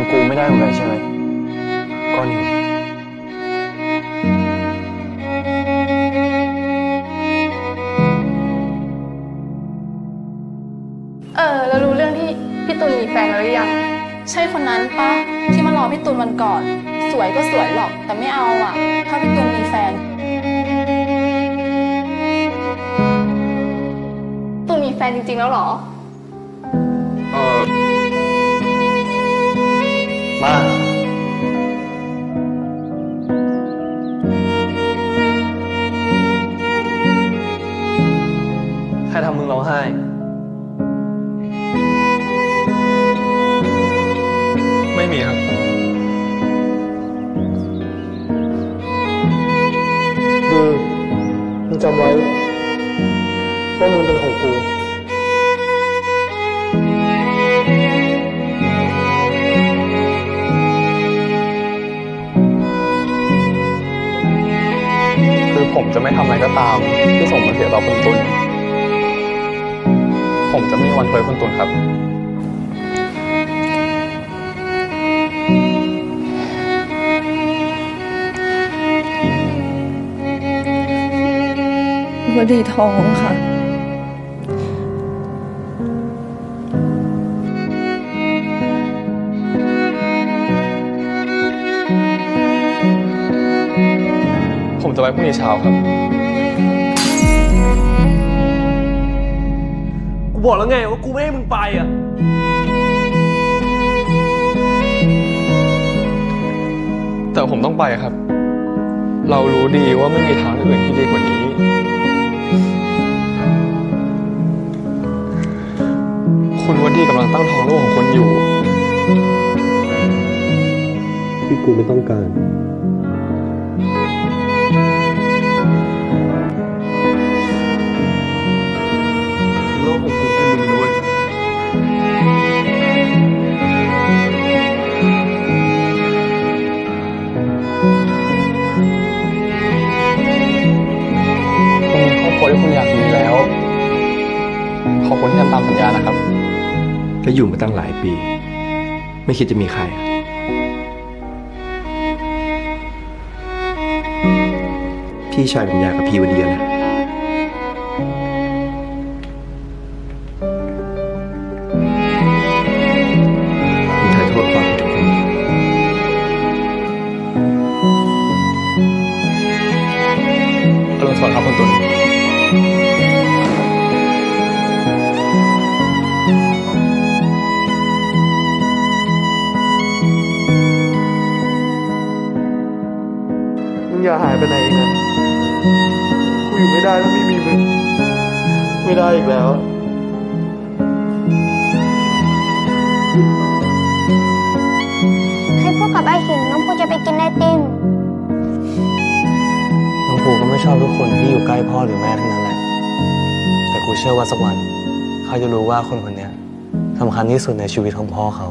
นกูไม่ได้เหมือนกันใช่ไหมก้อนหินเออแล้วรู้เรื่องที่พี่ตูนมีแฟนแล้วหรือยัง ใช่คนนั้นปะที่มารอพี่ตูนวันก่อน สวยก็สวยหรอกแต่ไม่เอาอะ ถ้าพี่ตูนมีแฟนตูนมีแฟนจริงๆแล้วเหรอ เออ มาใครทำมึงร้องไห้ไม่มีครับดูมึงจำไว้ ว่ามึงเป็นของกู ผมจะไม่ทำอะไรก็ตาม ที่ส่งผลเสียต่อคุณตุลผมจะไม่มีวันเคยคุณตุลครับ วดีทองค่ะ ไปพรุ่งนี้เช้าครับ กูบอกแล้วไงว่ากูไม่ให้มึงไปอะ แต่ผมต้องไปครับ เรารู้ดีว่าไม่มีทางอื่นที่ดีกว่านี้ คุณวดดีกำลังตั้งท้องลูกของคุณอยู่ ที่กูไม่ต้องการ อบครัวที่คุณอยากมีแล้ว ขอบคุณที่ทำตามสัญญานะครับก็อยู่มาตั้งหลายปี ไม่คิดจะมีใครพี่ชายผมอยากกับพี่วันเดียวนะ ผมถ่ายโทษความผิดของคุณอรุณสวัสดิ์ครับคุณตุล มึงอย่าหายไปไหนอีกนะกูอยู่ไม่ได้แล้วไม่มีมึง ไม่ได้อีกแล้ว กูก็ไม่ชอบทุกคนที่อยู่ใกล้พ่อหรือแม่ทั้งนั้นแหละ แต่กูเชื่อว่าสักวัน เขาจะรู้ว่าคนคนนี้สำคัญที่สุดในชีวิตของพ่อเขา